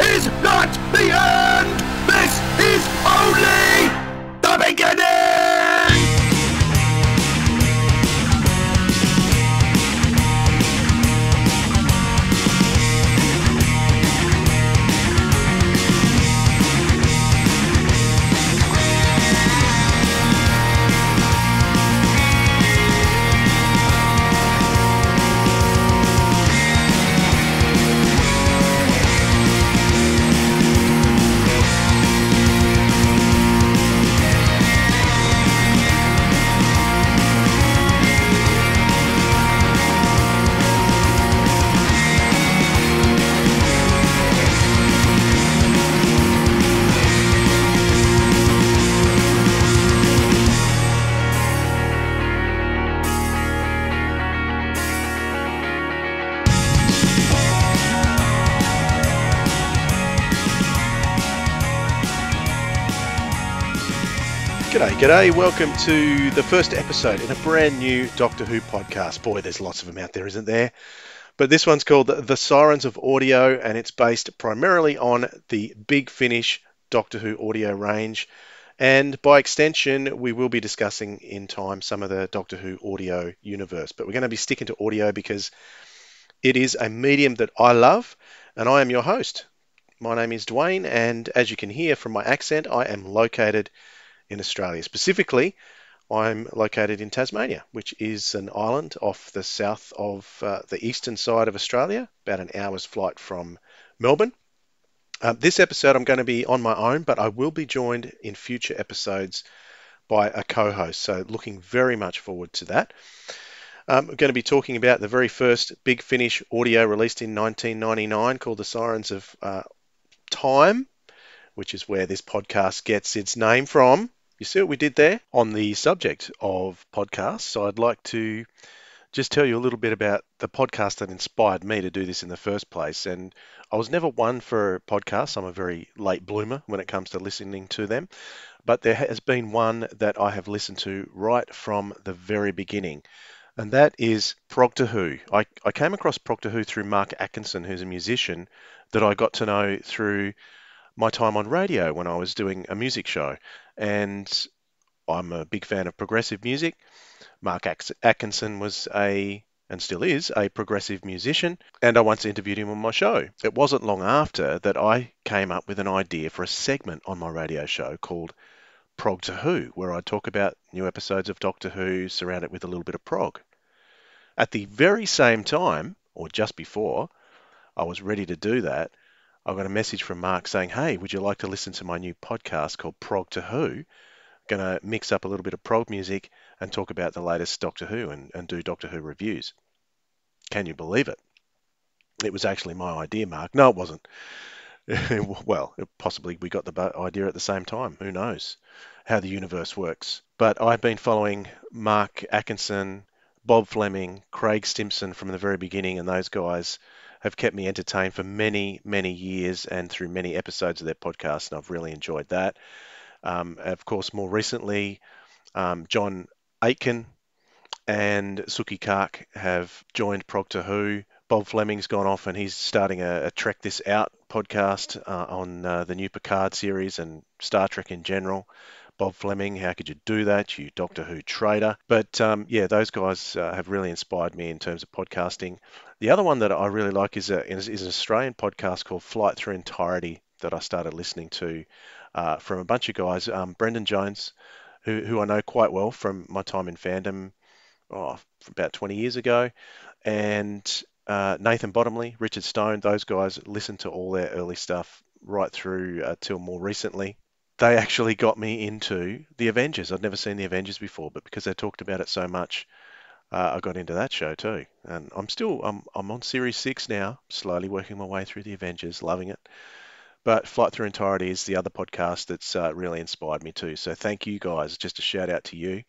is G'day. Welcome to the first episode in a brand new Doctor Who podcast. Boy, there's lots of them out there, isn't there? But this one's called The Sirens of Audio, and it's based primarily on the Big Finish Doctor Who audio range. And by extension, we will be discussing in time some of the Doctor Who audio universe. But we're going to be sticking to audio because it is a medium that I love, and I am your host. My name is Dwayne, and as you can hear from my accent, I am located in Australia. Specifically, I'm located in Tasmania, which is an island off the south of uh, the eastern side of Australia, about an hour's flight from Melbourne. Uh, this episode, I'm going to be on my own, but I will be joined in future episodes by a co host. So, looking very much forward to that. Um, we're going to be talking about the very first Big Finish audio released in 1999 called The Sirens of uh, Time, which is where this podcast gets its name from. You see what we did there? On the subject of podcasts, so I'd like to just tell you a little bit about the podcast that inspired me to do this in the first place. And I was never one for podcasts. I'm a very late bloomer when it comes to listening to them. But there has been one that I have listened to right from the very beginning. And that is Progtor Who. I, I came across Progtor Who through Mark Atkinson, who's a musician that I got to know through my time on radio when I was doing a music show. And I'm a big fan of progressive music. Mark Atkinson was a and still is a progressive musician, and I once interviewed him on my show. It wasn't long after that I came up with an idea for a segment on my radio show called Progtor Who, where I talk about new episodes of Doctor Who surrounded with a little bit of prog. At the very same time, or just before, I was ready to do that, I got a message from Mark saying, Hey, would you like to listen to my new podcast called Progtor Who? Going to mix up a little bit of prog music and talk about the latest Doctor Who and, and do Doctor Who reviews. Can you believe it? It was actually my idea, Mark. No, it wasn't. well, possibly we got the idea at the same time. Who knows how the universe works? But I've been following Mark Atkinson, Bob Fleming, Craig Stimson from the very beginning, and those guys have kept me entertained for many, many years and through many episodes of their podcast, and I've really enjoyed that. Um, of course, more recently, um, John Aitken and Suki Kark have joined Progtor Who. Bob Fleming's gone off and he's starting a, a Trek This Out podcast uh, on uh, the new Picard series and Star Trek in general. Bob Fleming, how could you do that, you Doctor Who traitor? But um, yeah, those guys uh, have really inspired me in terms of podcasting. The other one that I really like is, a, is, is an Australian podcast called Flight Through Entirety that I started listening to uh, from a bunch of guys. Um, Brendan Jones, who, who I know quite well from my time in fandom oh, about 20 years ago, and uh, Nathan Bottomley, Richard Stone, those guys listened to all their early stuff right through uh, till more recently they actually got me into the Avengers. I'd never seen the Avengers before, but because they talked about it so much, uh, I got into that show too. And I'm still I'm I'm on series six now, slowly working my way through the Avengers, loving it. But Flight Through Entirety is the other podcast that's uh, really inspired me too. So thank you guys. Just a shout out to you.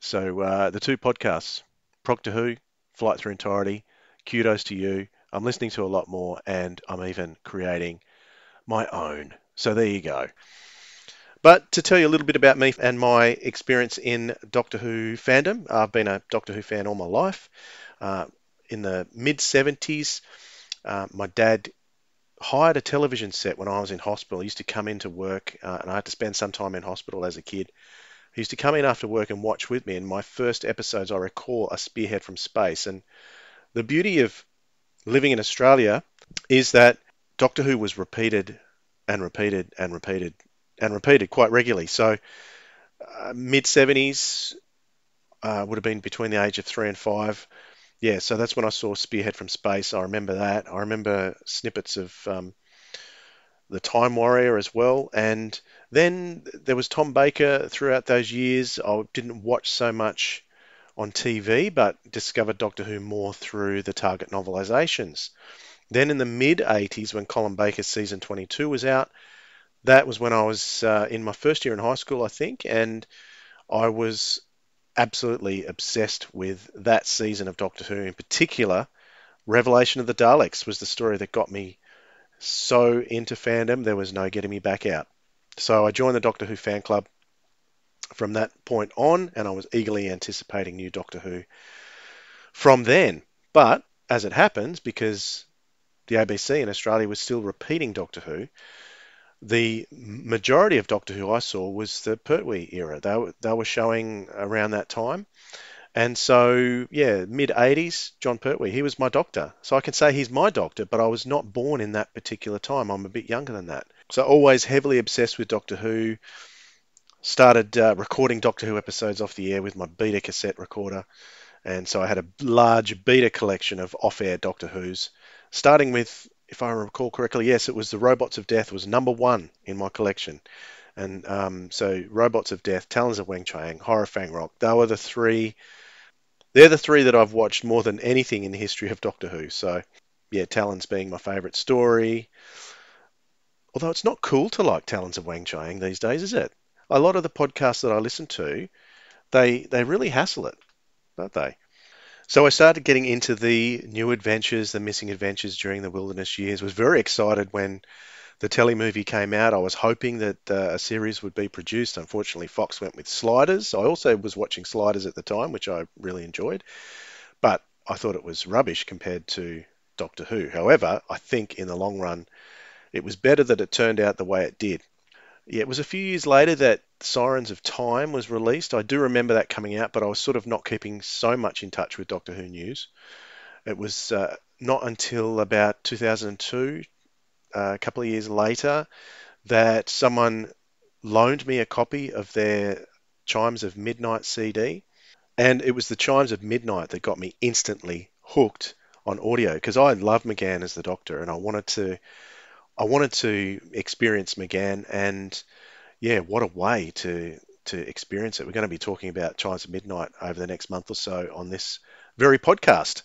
So uh, the two podcasts, Progtor Who, Flight Through Entirety. Kudos to you. I'm listening to a lot more, and I'm even creating my own. So there you go. But to tell you a little bit about me and my experience in Doctor Who fandom, I've been a Doctor Who fan all my life. Uh, in the mid 70s, uh, my dad hired a television set when I was in hospital. He used to come into work, uh, and I had to spend some time in hospital as a kid. He used to come in after work and watch with me. And my first episodes, I recall, are Spearhead from Space. And the beauty of living in Australia is that Doctor Who was repeated and repeated and repeated and repeated quite regularly. So, uh, mid 70s uh, would have been between the age of three and five. Yeah, so that's when I saw Spearhead from Space. I remember that. I remember snippets of um, the Time Warrior as well. And then there was Tom Baker throughout those years. I didn't watch so much on TV, but discovered Doctor Who more through the Target novelizations. Then in the mid 80s, when Colin Baker's season 22 was out, that was when I was uh, in my first year in high school, I think, and I was absolutely obsessed with that season of Doctor Who. In particular, Revelation of the Daleks was the story that got me so into fandom, there was no getting me back out. So I joined the Doctor Who fan club from that point on, and I was eagerly anticipating new Doctor Who from then. But as it happens, because the ABC in Australia was still repeating Doctor Who, the majority of Doctor Who I saw was the Pertwee era. They were, they were showing around that time. And so, yeah, mid 80s, Jon Pertwee, he was my doctor. So I can say he's my doctor, but I was not born in that particular time. I'm a bit younger than that. So always heavily obsessed with Doctor Who. Started uh, recording Doctor Who episodes off the air with my beta cassette recorder. And so I had a large beta collection of off air Doctor Who's, starting with, if I recall correctly, yes, it was the Robots of Death was number one in my collection. And um, so Robots of Death, Talons of Weng-Chiang, Horror Fang Rock, they were the three they're the three that I've watched more than anything in the history of Doctor Who. So, yeah, Talons being my favourite story. Although it's not cool to like Talons of Weng-Chiang these days, is it? A lot of the podcasts that I listen to, they they really hassle it, don't they? So I started getting into the new adventures, the missing adventures during the wilderness years. Was very excited when the telly movie came out, I was hoping that uh, a series would be produced. Unfortunately, Fox went with Sliders. I also was watching Sliders at the time, which I really enjoyed, but I thought it was rubbish compared to Doctor Who. However, I think in the long run, it was better that it turned out the way it did. Yeah, it was a few years later that Sirens of Time was released. I do remember that coming out, but I was sort of not keeping so much in touch with Doctor Who news. It was uh, not until about 2002, a couple of years later that someone loaned me a copy of their Chimes of Midnight CD. And it was the Chimes of Midnight that got me instantly hooked on audio because I love McGann as the Doctor, and I wanted to, I wanted to experience McGann, and yeah, what a way to to experience it. We're going to be talking about Chimes of Midnight over the next month or so on this very podcast.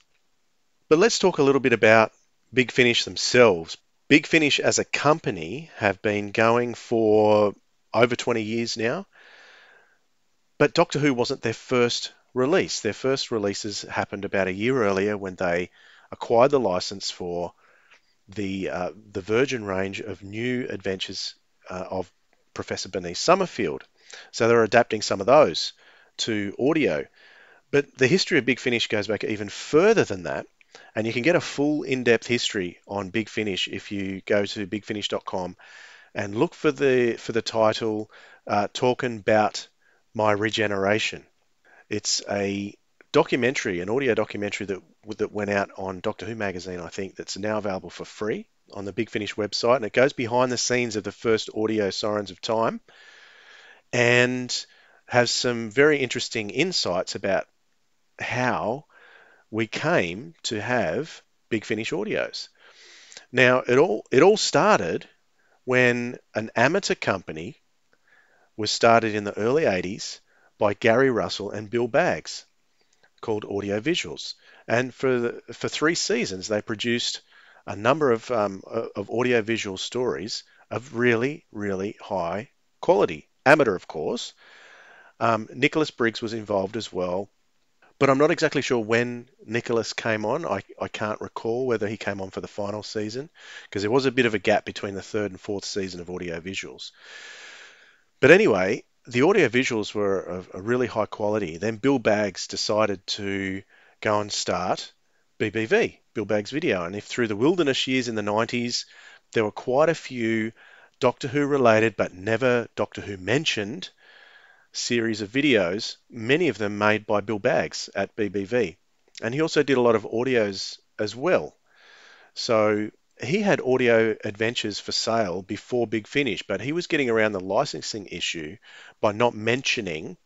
But let's talk a little bit about Big Finish themselves Big Finish as a company have been going for over 20 years now. But Doctor Who wasn't their first release. Their first releases happened about a year earlier when they acquired the license for the uh, the Virgin range of new adventures uh, of Professor Bernice Summerfield. So they're adapting some of those to audio. But the history of Big Finish goes back even further than that. And you can get a full in-depth history on Big Finish if you go to bigfinish.com and look for the for the title uh, "Talking About My Regeneration." It's a documentary, an audio documentary that that went out on Doctor Who magazine, I think, that's now available for free on the Big Finish website, and it goes behind the scenes of the first audio Sirens of Time, and has some very interesting insights about how we came to have Big Finish audios. Now it all it all started when an amateur company was started in the early 80s by Gary Russell and Bill Baggs called Audio Visuals. And for the, for three seasons, they produced a number of um, of audio visual stories of really really high quality. Amateur, of course. Um, Nicholas Briggs was involved as well, but I'm not exactly sure when Nicholas came on. I, I can't recall whether he came on for the final season because there was a bit of a gap between the third and fourth season of audio visuals. But anyway, the audio visuals were of a really high quality. Then Bill Baggs decided to go and start BBV, Bill Baggs Video. And if through the wilderness years in the 90s, there were quite a few Doctor Who related but never Doctor Who mentioned series of videos, many of them made by Bill Baggs at BBV. And he also did a lot of audios as well. So he had audio adventures for sale before Big Finish, but he was getting around the licensing issue by not mentioning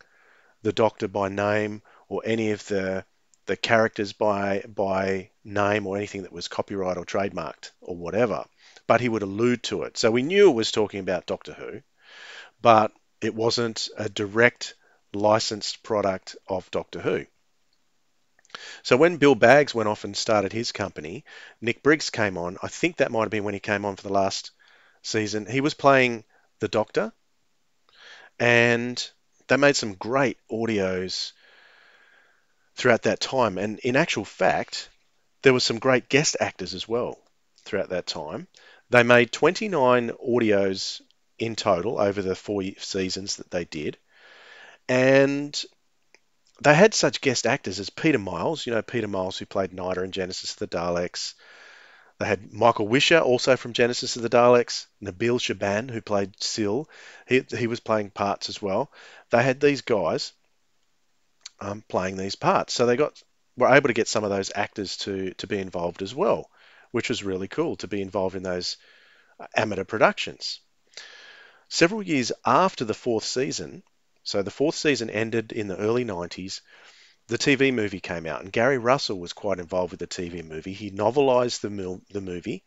the Doctor by name or any of the the characters by by name or anything that was copyright or trademarked or whatever. But he would allude to it. So we knew it was talking about Doctor Who, but it wasn't a direct licensed product of Doctor Who. So when Bill Baggs went off and started his company, Nick Briggs came on. I think that might have been when he came on for the last season. He was playing the Doctor, and they made some great audios throughout that time. And in actual fact, there were some great guest actors as well throughout that time. They made 29 audios in total over the four seasons that they did. And they had such guest actors as Peter Miles, you know, Peter Miles who played Nyder in Genesis of the Daleks. They had Michael Wisher, also from Genesis of the Daleks. Nabil Shaban, who played Sil, he, he was playing parts as well. They had these guys um, playing these parts, so they got were able to get some of those actors to to be involved as well, which was really cool to be involved in those amateur productions. Several years after the fourth season, so the fourth season ended in the early 90s. The TV movie came out, and Gary Russell was quite involved with the TV movie. He novelized the, the movie,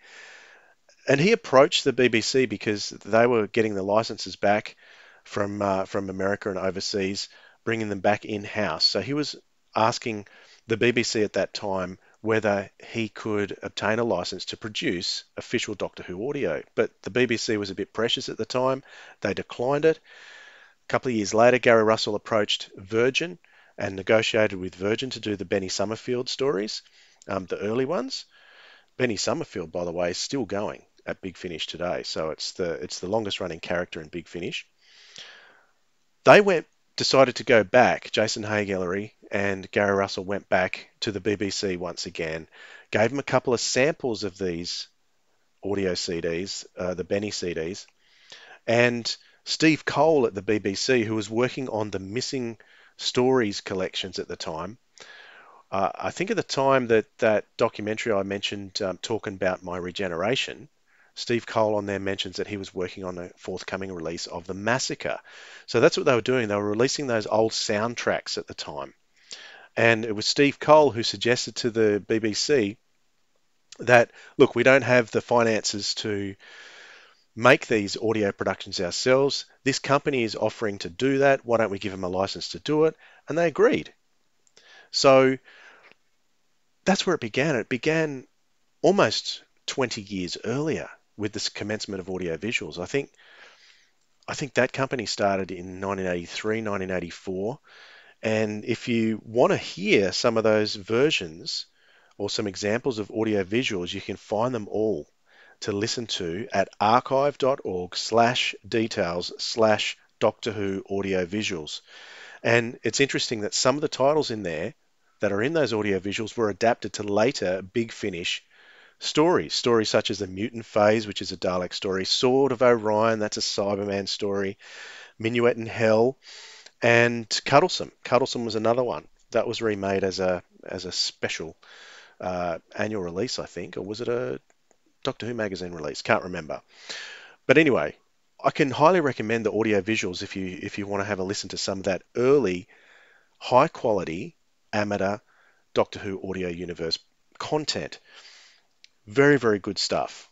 and he approached the BBC because they were getting the licenses back from uh, from America and overseas, bringing them back in house. So he was asking the BBC at that time whether he could obtain a license to produce official Doctor Who audio. But the BBC was a bit precious at the time. They declined it couple of years later, Gary Russell approached Virgin and negotiated with Virgin to do the Benny Summerfield stories, um, the early ones. Benny Summerfield, by the way, is still going at Big Finish today, so it's the it's the longest running character in Big Finish. They went decided to go back. Jason Haigh Ellery and Gary Russell went back to the BBC once again, gave them a couple of samples of these audio CDs, uh, the Benny CDs, and Steve Cole at the BBC, who was working on the missing stories collections at the time. Uh, I think at the time that that documentary I mentioned, um, talking about my regeneration, Steve Cole on there mentions that he was working on a forthcoming release of The Massacre. So that's what they were doing. They were releasing those old soundtracks at the time. And it was Steve Cole who suggested to the BBC that, look, we don't have the finances to make these audio productions ourselves. This company is offering to do that. Why don't we give them a license to do it? And they agreed. So that's where it began. It began almost 20 years earlier with this commencement of audio visuals. I think I think that company started in 1983, 1984. And if you want to hear some of those versions or some examples of audio visuals, you can find them all to listen to at archive.org slash details slash Doctor Who audio visuals. And it's interesting that some of the titles in there that are in those audio visuals were adapted to later Big Finish stories. Stories such as The Mutant Phase, which is a Dalek story, Sword of Orion, that's a Cyberman story, Minuet in Hell, and Cuddlesome. Cuddlesome was another one that was remade as a as a special uh, annual release, I think, or was it a Doctor Who magazine release. Can't remember. But anyway, I can highly recommend the audio visuals if you if you want to have a listen to some of that early, high quality amateur Doctor Who audio universe content. Very very good stuff.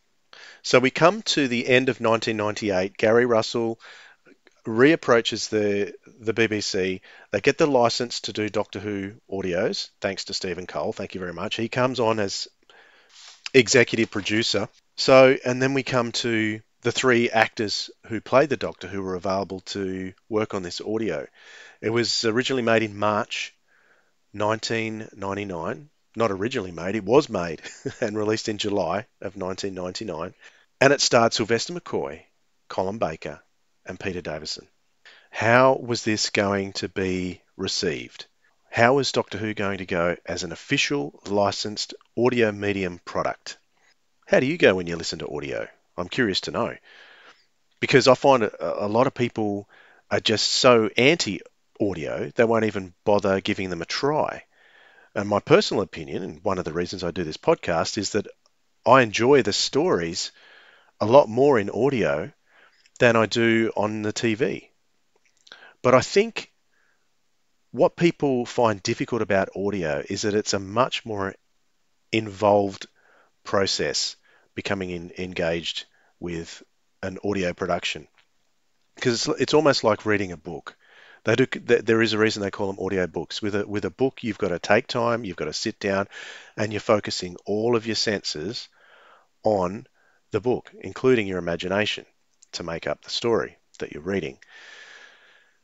So we come to the end of 1998. Gary Russell reapproaches the the BBC. They get the license to do Doctor Who audios, thanks to Stephen Cole. Thank you very much. He comes on as executive producer. So, and then we come to the three actors who played the Doctor who were available to work on this audio. It was originally made in March 1999. Not originally made, it was made and released in July of 1999. And it starred Sylvester McCoy, Colin Baker, and Peter Davison. How was this going to be received? How is Doctor Who going to go as an official licensed audio medium product? How do you go when you listen to audio? I'm curious to know because I find a, lot of people are just so anti audio they won't even bother giving them a try. And my personal opinion, and one of the reasons I do this podcast, is that I enjoy the stories a lot more in audio than I do on the TV. But I think what people find difficult about audio is that it's a much more involved process becoming in, engaged with an audio production because it's, it's almost like reading a book. They do. There is a reason they call them audio books. With a with a book, you've got to take time, you've got to sit down, and you're focusing all of your senses on the book, including your imagination, to make up the story that you're reading.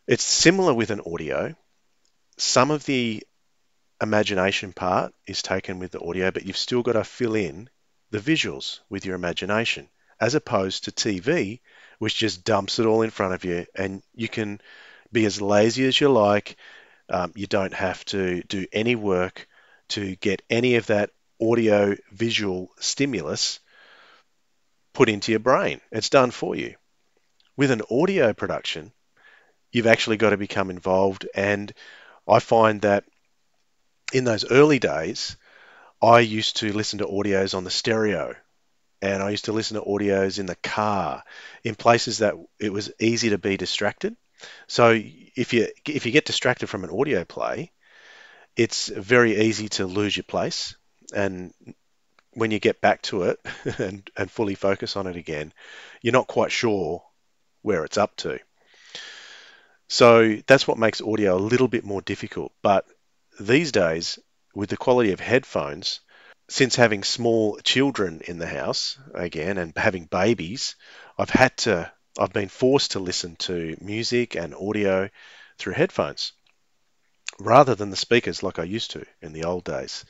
It's similar with an audio. Some of the imagination part is taken with the audio, but you've still got to fill in the visuals with your imagination, as opposed to TV, which just dumps it all in front of you, and you can be as lazy as you like. Um, you don't have to do any work to get any of that audio visual stimulus put into your brain. It's done for you. With an audio production, you've actually got to become involved. And I find that in those early days, I used to listen to audios on the stereo and I used to listen to audios in the car in places that it was easy to be distracted. So if you if you get distracted from an audio play, it's very easy to lose your place and when you get back to it and, and fully focus on it again, you're not quite sure where it's up to. So that's what makes audio a little bit more difficult. But these days, with the quality of headphones, since having small children in the house again and having babies, I've had to, I've been forced to listen to music and audio through headphones rather than the speakers like I used to in the old days.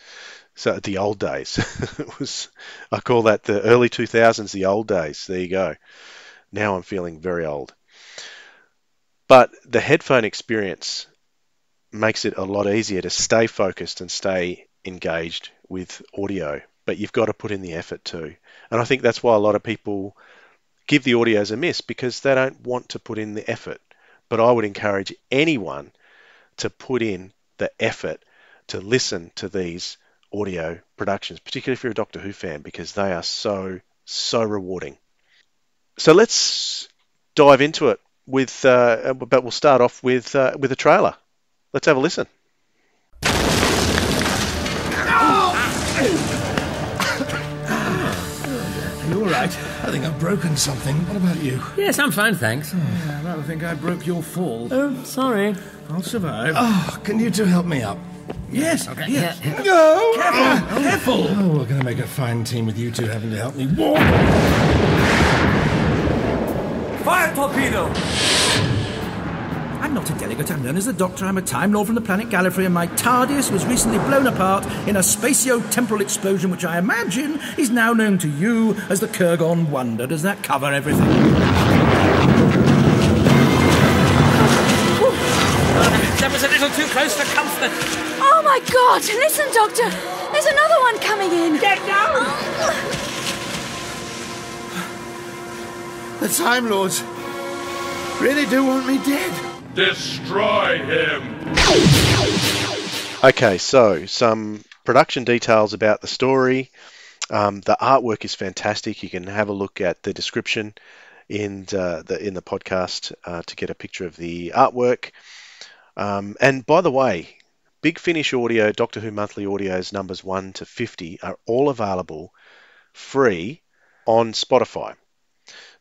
So the old days, it was I call that the early 2000s, the old days. There you go. Now I'm feeling very old. But the headphone experience makes it a lot easier to stay focused and stay engaged with audio. But you've got to put in the effort too. And I think that's why a lot of people give the audios a miss because they don't want to put in the effort. But I would encourage anyone to put in the effort to listen to these audio productions, particularly if you're a Doctor Who fan, because they are so, so rewarding. So let's dive into it with, uh, but we'll start off with uh, with a trailer. Let's have a listen. You all right? I think I've broken something. What about you? Yes, I'm fine, thanks. Yeah, I rather think I broke your fall. Oh, sorry. I'll survive. Oh, can you two help me up? Yes. Okay. Yes. Yeah, No. Careful. careful. Oh, we're going to make a fine team with you two having to help me walk. Fire torpedo! I'm not a delegate, I'm known as the Doctor. I'm a Time Lord from the planet Gallifrey, and my TARDIS was recently blown apart in a spatio-temporal explosion, which I imagine is now known to you as the Kurgon Wonder. Does that cover everything? That was a little too close for comfort. Oh my god! Listen, Doctor! There's another one coming in! Get down! Oh. The Time Lords really do want me dead. Destroy him! Okay, so some production details about the story. Um, the artwork is fantastic. You can have a look at the description in uh, the in the podcast uh, to get a picture of the artwork. Um, and by the way, Big Finish Audio, Doctor Who Monthly Audios numbers 1 to 50 are all available free on Spotify.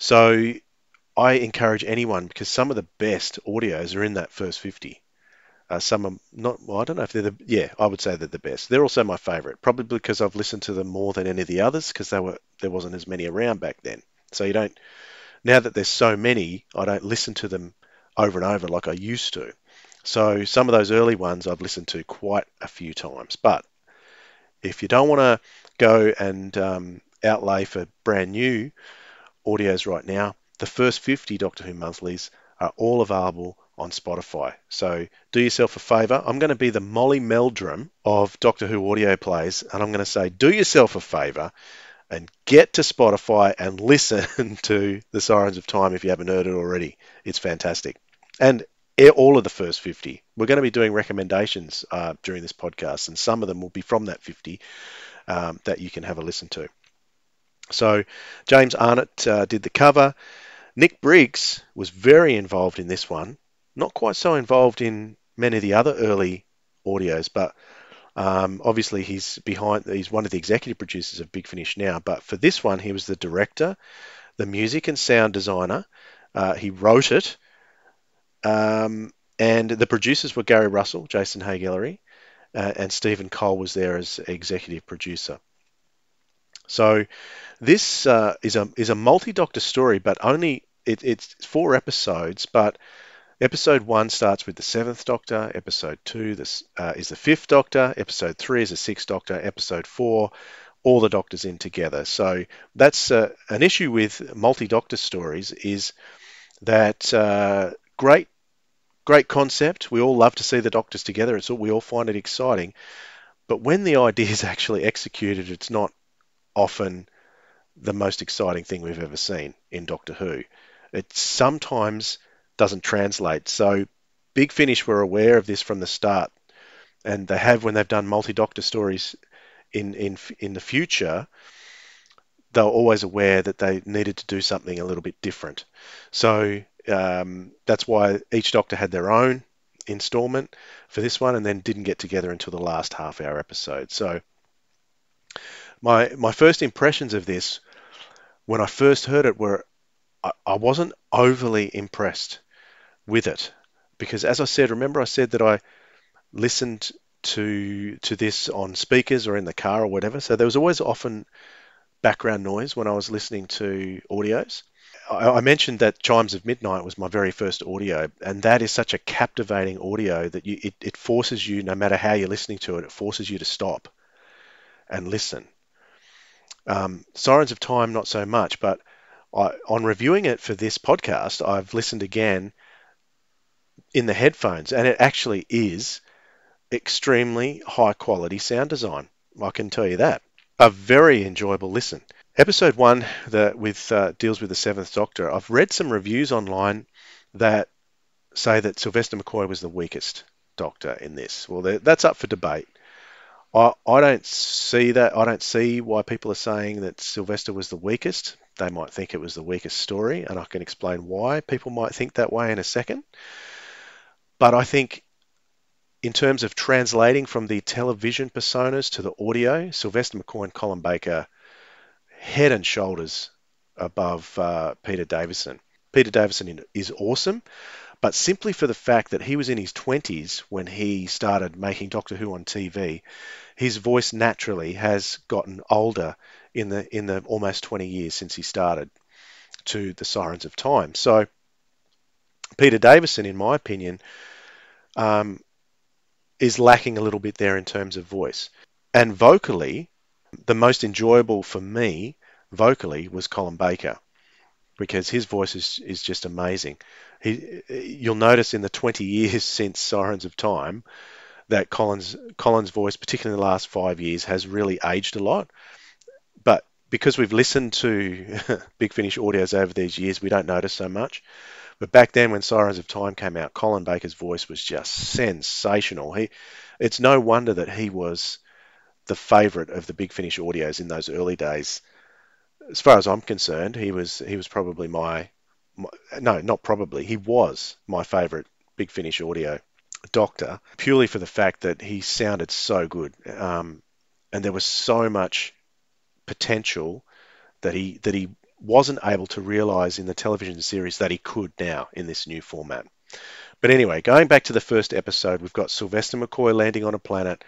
So I encourage anyone because some of the best audios are in that first 50. Uh, some are not, well, I don't know if they're the, yeah, I would say they're the best. They're also my favorite, probably because I've listened to them more than any of the others because they were, there wasn't as many around back then. So you don't, now that there's so many, I don't listen to them over and over like I used to. So some of those early ones I've listened to quite a few times. But if you don't want to go and um, outlay for brand new audios right now, the first 50 Doctor Who monthlies are all available on Spotify. So do yourself a favour. I'm going to be the Molly Meldrum of Doctor Who audio plays, and I'm going to say do yourself a favour and get to Spotify and listen to The Sirens of Time if you haven't heard it already. It's fantastic. And all of the first 50. We're going to be doing recommendations uh, during this podcast, and some of them will be from that 50 um, that you can have a listen to. So, James Arnott uh, did the cover. Nick Briggs was very involved in this one, not quite so involved in many of the other early audios, but um, obviously he's behind. He's one of the executive producers of Big Finish now, but for this one, he was the director, the music and sound designer. Uh, he wrote it, um, and the producers were Gary Russell, Jason Haigh Ellery, uh, and Stephen Cole was there as executive producer. So this uh, is a is a multi-doctor story, but only it, it's four episodes. But episode one starts with the seventh Doctor. Episode two this uh, is the fifth Doctor. Episode three is the sixth Doctor. Episode four, all the Doctors in together. So that's uh, an issue with multi-Doctor stories is that uh, great great concept. We all love to see the Doctors together. It's all, we all find it exciting. But when the idea is actually executed, it's not often the most exciting thing we've ever seen in Doctor Who. It sometimes doesn't translate. So Big Finish were aware of this from the start, and they have when they've done multi-Doctor stories in in in the future. They were always aware that they needed to do something a little bit different. So um, that's why each Doctor had their own installment for this one, and then didn't get together until the last half-hour episode. So my my first impressions of this when I first heard it were I, I wasn't overly impressed with it because as I said, remember I said that I listened to to this on speakers or in the car or whatever. So there was always often background noise when I was listening to audios. I, I mentioned that Chimes of Midnight was my very first audio, and that is such a captivating audio that you, it, it forces you, no matter how you're listening to it, it forces you to stop and listen. Um, Sirens of Time, not so much, but I, on reviewing it for this podcast, I've listened again in the headphones, and it actually is extremely high quality sound design. I can tell you that. A very enjoyable listen. Episode one that with uh, deals with the Seventh Doctor. I've read some reviews online that say that Sylvester McCoy was the weakest Doctor in this. Well, that's up for debate. I, I don't see that. I don't see why people are saying that Sylvester was the weakest. They might think it was the weakest story, and I can explain why people might think that way in a second. But I think, in terms of translating from the television personas to the audio, Sylvester McCoy and Colin Baker, head and shoulders above uh, Peter Davison. Peter Davison is awesome, but simply for the fact that he was in his 20s when he started making Doctor Who on TV, his voice naturally has gotten older in the in the almost 20 years since he started to the Sirens of Time. So Peter Davison, in my opinion, um, is lacking a little bit there in terms of voice. And vocally, the most enjoyable for me vocally was Colin Baker because his voice is, is just amazing. He, you'll notice in the 20 years since Sirens of Time that Colin's voice, particularly in the last five years, has really aged a lot. But because we've listened to Big Finish audios over these years, we don't notice so much. But back then, when Sirens of Time came out, Colin Baker's voice was just sensational. He, it's no wonder that he was the favourite of the Big Finish audios in those early days as far as I'm concerned, he was he was probably my no, not probably. He was my favourite Big Finish audio doctor purely for the fact that he sounded so good, um, and there was so much potential that he that he wasn't able to realise in the television series that he could now in this new format. But anyway, going back to the first episode, we've got Sylvester McCoy landing on a planet,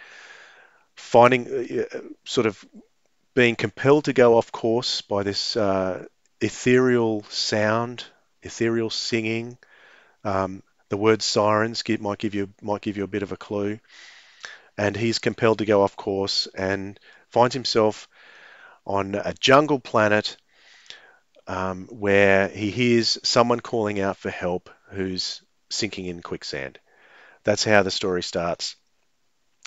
finding uh, sort of being compelled to go off course by this uh, ethereal sound, ethereal singing. Um, the word sirens give, might give you might give you a bit of a clue, and he's compelled to go off course and finds himself on a jungle planet um, where he hears someone calling out for help who's sinking in quicksand. That's how the story starts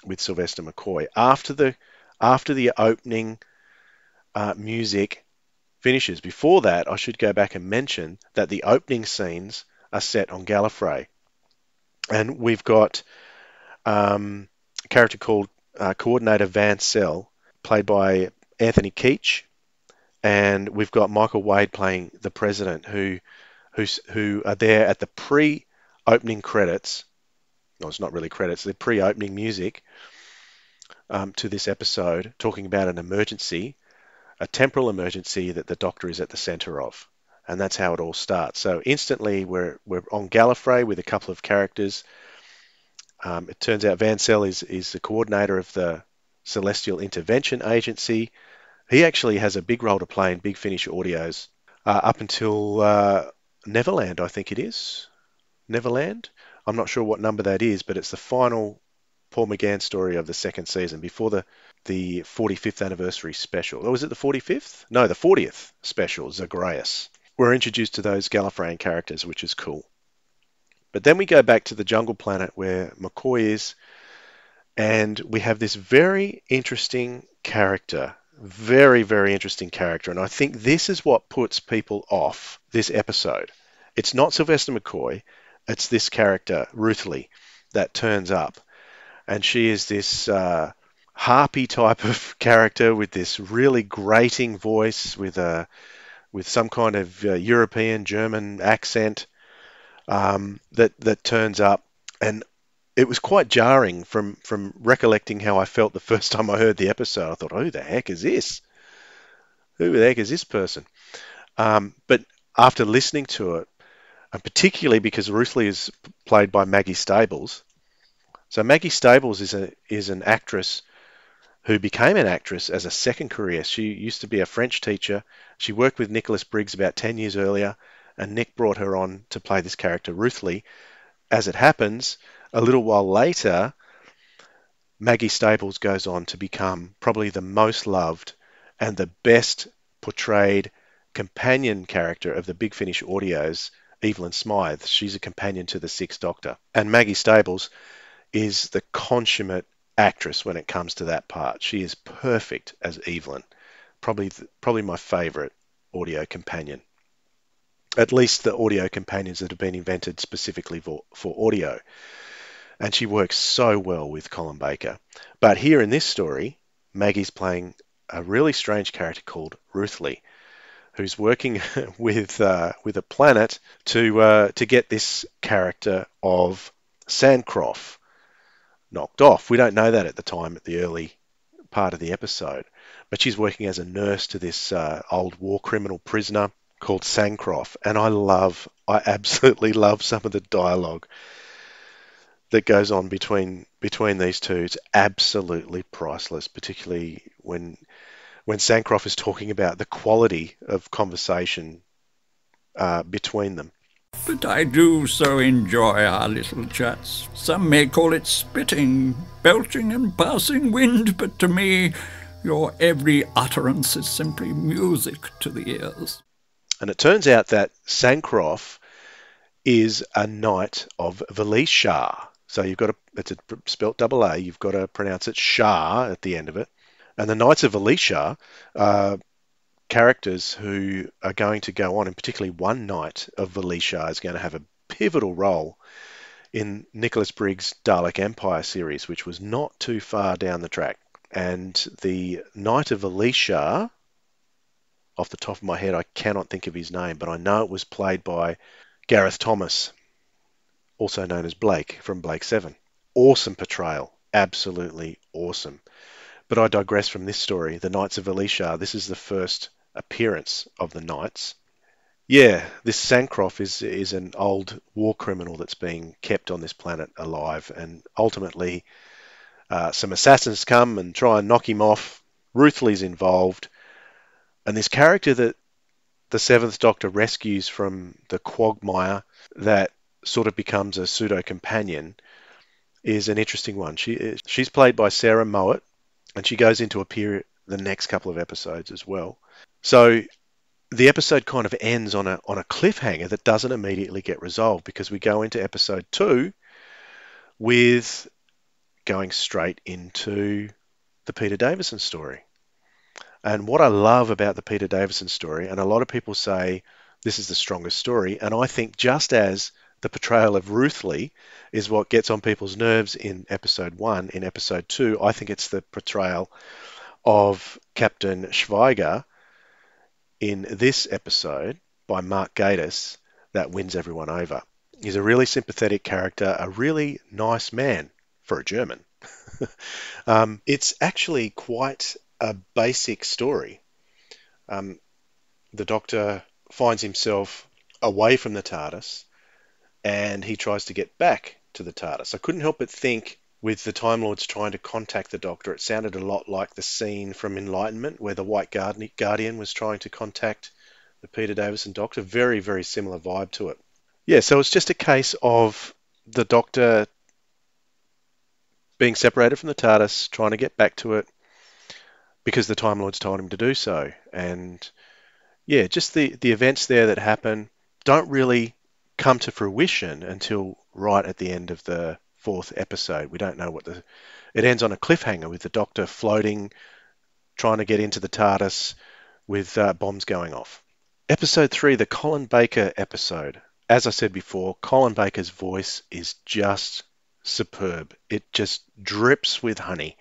with Sylvester McCoy. After the after the opening uh, music finishes. Before that, I should go back and mention that the opening scenes are set on Gallifrey. And we've got um, a character called uh, Coordinator Vansell, played by Anthony Keetch, and we've got Michael Wade playing the president, who who's, who are there at the pre-opening credits. No, it's not really credits. The pre-opening music um, to this episode, talking about an emergency, a temporal emergency that the Doctor is at the centre of, and that's how it all starts. So instantly, we're we're on Gallifrey with a couple of characters. Um, it turns out Vansell is is the coordinator of the Celestial Intervention Agency. He actually has a big role to play in Big Finish Audio's uh, up until uh, Neverland, I think it is. Neverland. I'm not sure what number that is, but it's the final Paul McGann story of the second season before the the 45th anniversary special. Or was it the 45th? No, the 40th special, Zagreus. We're introduced to those Gallifreyan characters, which is cool. But then we go back to the jungle planet where McCoy is, and we have this very interesting character. Very, very interesting character. And I think this is what puts people off this episode. It's not Sylvester McCoy, it's this character, Ruthley, that turns up. And she is this uh, harpy type of character with this really grating voice with a with some kind of uh, European German accent um, that that turns up, and it was quite jarring from from recollecting how I felt the first time I heard the episode. I thought, "Who the heck is this? Who the heck is this person?" Um, but after listening to it, and particularly because Ruthley is played by Maggie Stables, so Maggie Stables is a is an actress who became an actress as a second career. She used to be a French teacher. She worked with Nicholas Briggs about 10 years earlier, and Nick brought her on to play this character, Ruthley. As it happens, a little while later, Maggie Stables goes on to become probably the most loved and the best portrayed companion character of the Big Finish audios, Evelyn Smythe. She's a companion to the Sixth Doctor. And Maggie Stables is the consummate actress when it comes to that part. She is perfect as Evelyn. Probably probably my favorite audio companion. At least the audio companions that have been invented specifically for, for audio. And she works so well with Colin Baker. But here in this story, Maggie's playing a really strange character called Ruthley, who's working with uh, with a planet to uh, to get this character of Sancroft, knocked off. We don't know that at the time, at the early part of the episode. But she's working as a nurse to this uh, old war criminal prisoner called Sancroft. And I love, I absolutely love some of the dialogue that goes on between between these two. It's absolutely priceless, particularly when when Sancroft is talking about the quality of conversation uh, between them. But I do so enjoy our little chats. Some may call it spitting, belching, and passing wind, but to me, your every utterance is simply music to the ears. And it turns out that Sancroft is a knight of Velyshaa. So you've got to, it's a, spelt double A, you've got to pronounce it Shah at the end of it. And the Knights of Velyshaa uh, are characters who are going to go on, and particularly one knight of Velyshaa is going to have a pivotal role in Nicholas Briggs' Dalek Empire series, which was not too far down the track. And the Knight of Velyshaa, off the top of my head, I cannot think of his name, but I know it was played by Gareth Thomas, also known as Blake from Blake 7. Awesome portrayal, absolutely awesome. But I digress from this story. The Knights of Velyshaa. this is the first appearance of the knights. Yeah, this Sancroft is is an old war criminal that's being kept on this planet alive, and ultimately, uh, some assassins come and try and knock him off. Ruthley's involved, and this character that the Seventh Doctor rescues from the quagmire that sort of becomes a pseudo companion is an interesting one. She she's played by Sarah Mowat, and she goes into appear the next couple of episodes as well. So the episode kind of ends on a on a cliffhanger that doesn't immediately get resolved because we go into episode two with going straight into the Peter Davison story. And what I love about the Peter Davison story, and a lot of people say this is the strongest story, and I think just as the portrayal of Ruthley is what gets on people's nerves in episode one, in episode two, I think it's the portrayal of Captain Schweiger in this episode by Mark Gatiss that wins everyone over. He's a really sympathetic character, a really nice man for a German. um, it's actually quite a basic story. Um, the Doctor finds himself away from the TARDIS and he tries to get back to the TARDIS. I couldn't help but think with the Time Lords trying to contact the Doctor, it sounded a lot like the scene from Enlightenment where the White Guardian was trying to contact the Peter Davison Doctor. Very, very similar vibe to it. Yeah, so it's just a case of the Doctor being separated from the TARDIS, trying to get back to it because the Time Lords told him to do so. And yeah, just the, the events there that happen don't really come to fruition until right at the end of the fourth episode. We don't know what the. It ends on a cliffhanger with the Doctor floating, trying to get into the TARDIS with uh, bombs going off. Episode three, the Colin Baker episode. As I said before, Colin Baker's voice is just superb. It just drips with honey.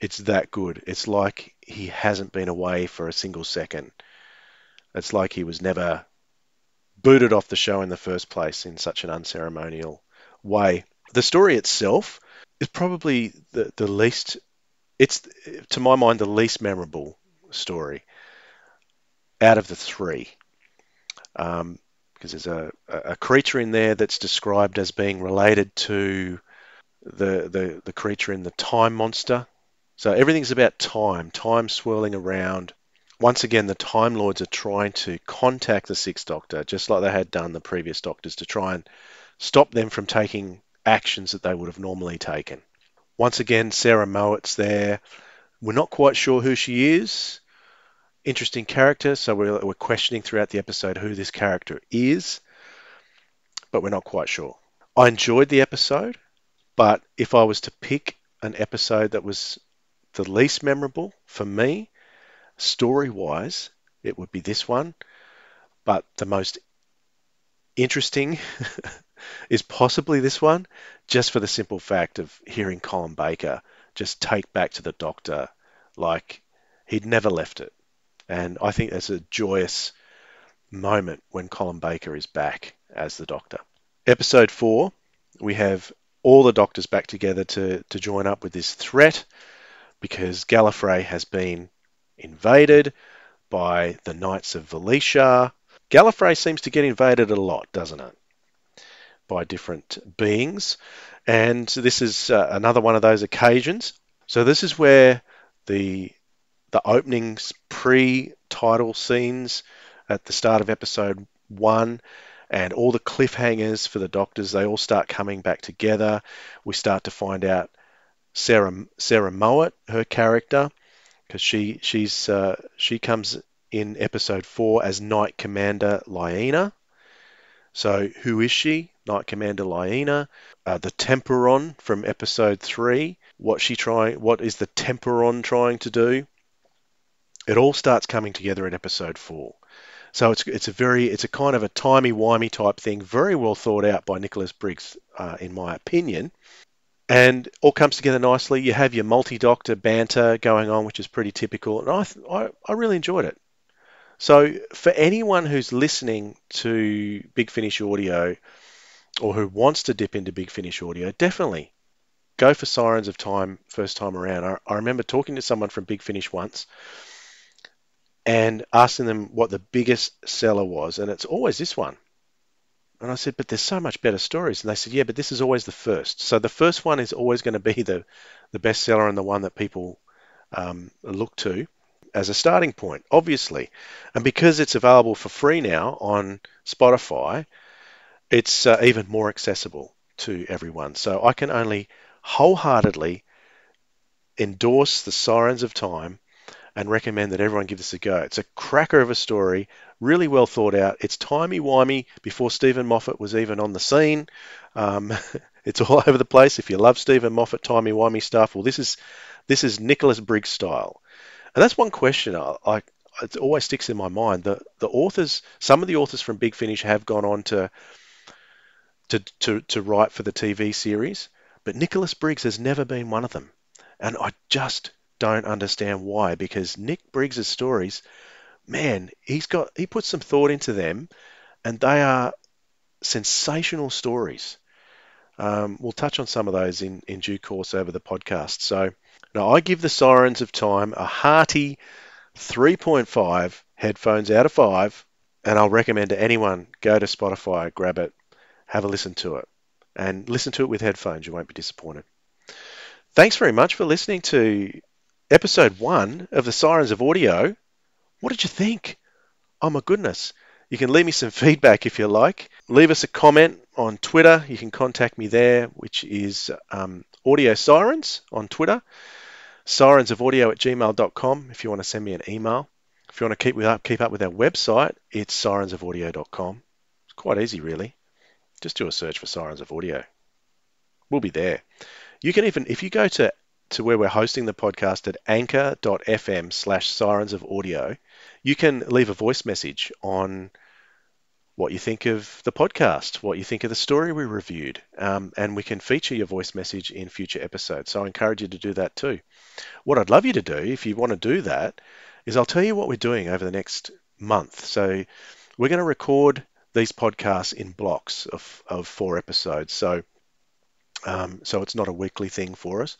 It's that good. It's like he hasn't been away for a single second. It's like he was never booted off the show in the first place in such an unceremonial way. The story itself is probably the, the least, it's to my mind the least memorable story out of the three. Um, because there's a, a creature in there that's described as being related to the, the, the creature in the time monster. So everything's about time, time swirling around. Once again, the Time Lords are trying to contact the Sixth Doctor, just like they had done the previous Doctors, to try and stop them from taking actions that they would have normally taken. Once again, Sarah Mowat's there. We're not quite sure who she is. Interesting character, so we're, we're questioning throughout the episode who this character is, but we're not quite sure. I enjoyed the episode. But if I was to pick an episode that was the least memorable for me, story wise, it would be this one. But the most interesting is possibly this one, just for the simple fact of hearing Colin Baker just take back to the doctor like he'd never left it. And I think there's a joyous moment when Colin Baker is back as the doctor. Episode four, we have all the doctors back together to, to join up with this threat because Gallifrey has been invaded by the Knights of Velyshaa. Gallifrey seems to get invaded a lot, doesn't it? By different beings. And this is uh, another one of those occasions. So this is where the the openings pre-title scenes at the start of episode 1 and all the cliffhangers for the doctors they all start coming back together we start to find out sarah sarah mowat her character because she she's uh, she comes in episode four as knight commander Liena so who is she knight commander Liena uh, the temporon from episode three what she trying what is the temporon trying to do it all starts coming together in episode four so it's it's a very it's a kind of a timey wimey type thing, very well thought out by Nicholas Briggs, uh, in my opinion, and all comes together nicely. You have your multi-doctor banter going on, which is pretty typical, and I I, I really enjoyed it. So for anyone who's listening to Big Finish Audio or who wants to dip into Big Finish Audio, definitely go for Sirens of Time first time around. I, I remember talking to someone from Big Finish once and asking them what the biggest seller was, and it's always this one. And I said, but there's so much better stories. And they said, yeah, but this is always the first. So the first one is always going to be the, the best seller and the one that people um, look to as a starting point, obviously. And because it's available for free now on Spotify, it's uh, even more accessible to everyone. So I can only wholeheartedly endorse the Sirens of Time and recommend that everyone give this a go. It's a cracker of a story, really well thought out. It's timey-wimey before Steven Moffat was even on the scene. Um, it's all over the place. If you love Steven Moffat timey-wimey stuff, well, this is this is Nicholas Briggs style. And that's one question I, I it always sticks in my mind. The the authors, some of the authors from Big Finish have gone on to to to, to write for the TV series, but Nicholas Briggs has never been one of them, and I just don't understand why. Because Nick Briggs's stories, man, he's got he puts some thought into them, and they are sensational stories. Um, we'll touch on some of those in, in due course over the podcast. So now I give the Sirens of Time a hearty 3.5 headphones out of 5, and I'll recommend to anyone go to Spotify, grab it, have a listen to it, and listen to it with headphones. You won't be disappointed. Thanks very much for listening to episode one of the Sirens of Audio. What did you think? Oh my goodness. You can leave me some feedback if you like. Leave us a comment on Twitter. You can contact me there, which is um, Audio Sirens on Twitter. Sirens of Audio at gmail.com if you want to send me an email. If you want to keep up, keep up with our website, it's sirensofaudio.com. It's quite easy, really. Just do a search for Sirens of Audio. We'll be there. You can even, if you go to, to where we're hosting the podcast at anchor.fm slash sirens of audio, you can leave a voice message on what you think of the podcast, what you think of the story we reviewed, um, and we can feature your voice message in future episodes. So I encourage you to do that too. What I'd love you to do, if you want to do that, is I'll tell you what we're doing over the next month. So we're going to record these podcasts in blocks of, of four episodes. So um, so it's not a weekly thing for us,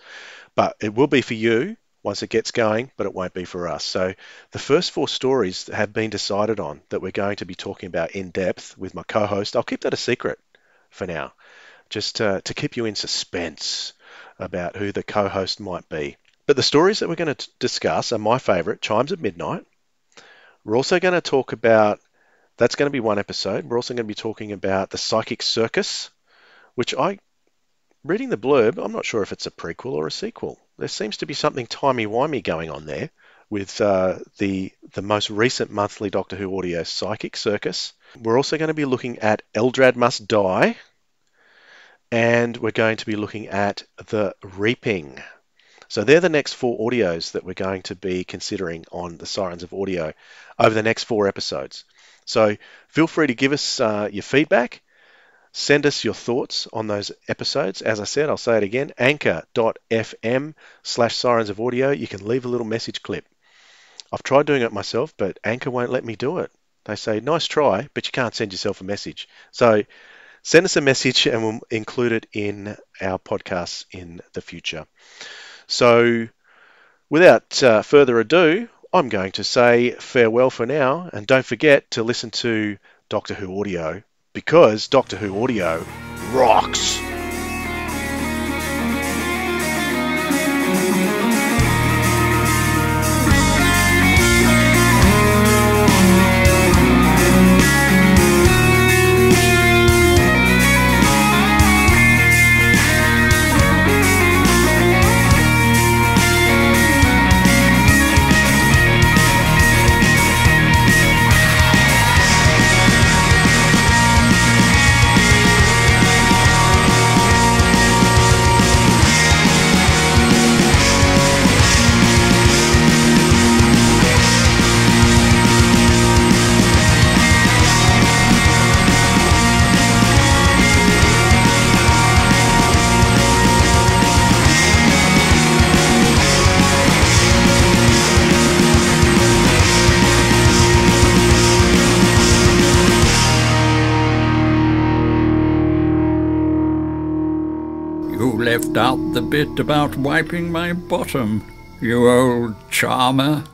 but it will be for you once it gets going, but it won't be for us. So the first four stories have been decided on that we're going to be talking about in depth with my co-host. I'll keep that a secret for now, just to, to keep you in suspense about who the co-host might be. But the stories that we're going to discuss are my favorite, Chimes of Midnight. We're also going to talk about, that's going to be one episode. We're also going to be talking about the Psychic Circus, which I, reading the blurb, I'm not sure if it's a prequel or a sequel. There seems to be something timey-wimey going on there with uh, the the most recent monthly Doctor Who audio Psychic Circus. We're also going to be looking at Eldrad Must Die, and we're going to be looking at The Reaping. So they're the next four audios that we're going to be considering on the Sirens of Audio over the next four episodes. So feel free to give us uh, your feedback. Send us your thoughts on those episodes. As I said, I'll say it again anchor.fm slash sirens of audio. You can leave a little message clip. I've tried doing it myself, but Anchor won't let me do it. They say, nice try, but you can't send yourself a message. So send us a message and we'll include it in our podcasts in the future. So, without uh, further ado, I'm going to say farewell for now, and don't forget to listen to Doctor Who Audio because Doctor Who Audio rocks. The bit about wiping my bottom, you old charmer.